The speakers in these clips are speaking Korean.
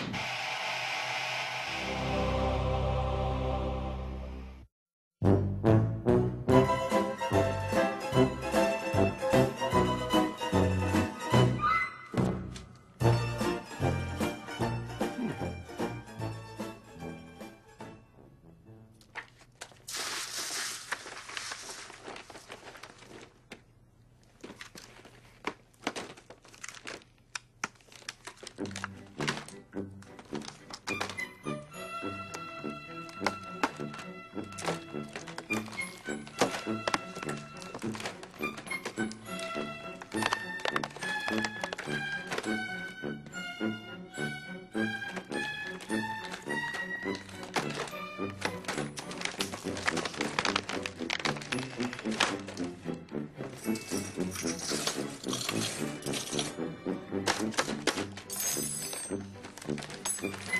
you Ah!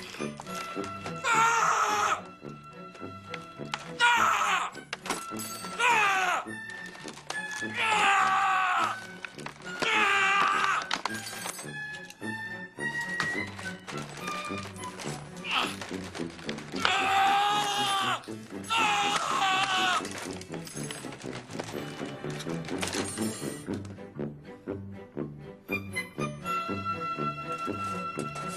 Ah!